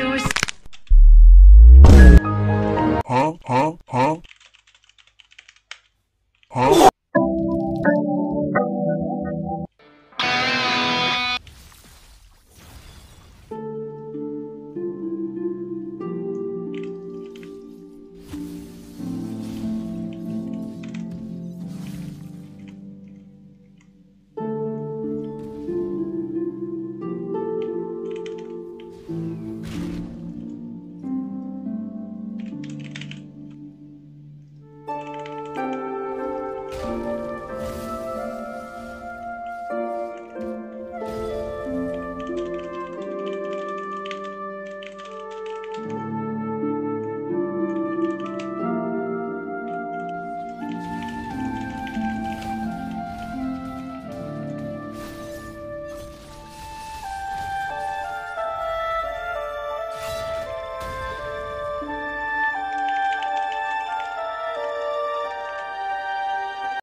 suicide. Huh? Huh? Huh? Huh?